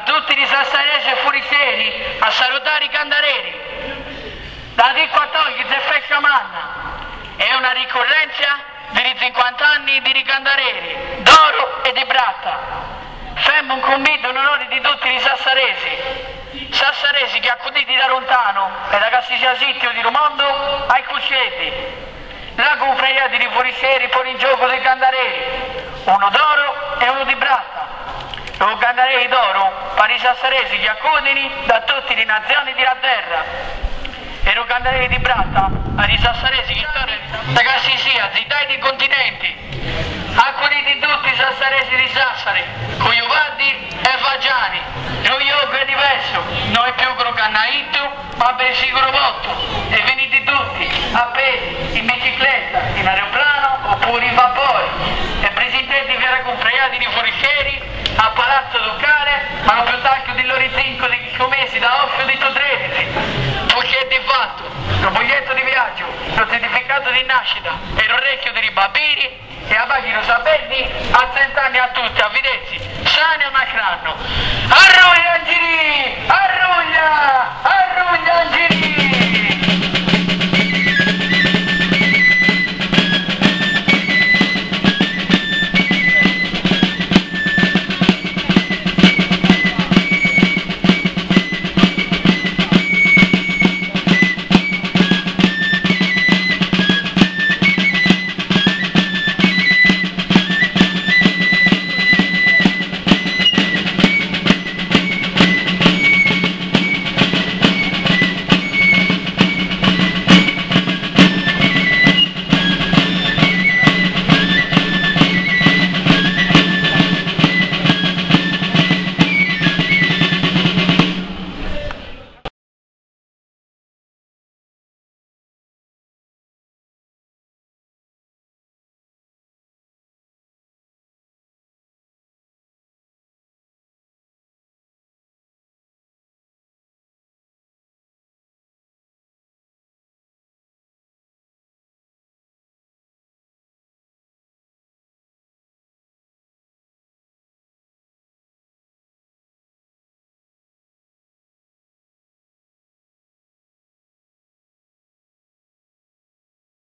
tutti i sassaresi e fuoristieri a salutare i candareri. Da di qua togli se fescia manna. È una ricorrenza dei 50 anni di ricandareri, d'oro e di bratta. Femmo un convito in onore di tutti i sassaresi. Sassaresi che accuditi da lontano e da Cassia Sitio di Rumondo ai Cuscetti. La confreiati di fuoristieri pone in gioco dei candareri, uno d'oro e uno di bratta. Lo candarei d'oro per i sassaresi che accudini da tutte le nazioni della terra. E lo candarei di bratta a i sassaresi che tornano da Cassisia, dai dei continenti. Accuditi tutti i sassaresi di Sassari, con Iuvadi e Fagiani. Lo yoga è diverso, non è più con cannaito, ma per sicuro botto. E venite tutti, appesi, in bicicletta, in aeroplano oppure in vapore. E presentetevi vera confreiati di fuoristieri a Palazzo Ducale, non più tanto di loro cinque di commessi da Offio di 13. Perché di fatto, lo biglietto di viaggio, lo certificato di nascita e l'orecchio dei bambini e a pagino sapenti a 30 anni a tutti, a vedessi, sani e macranno.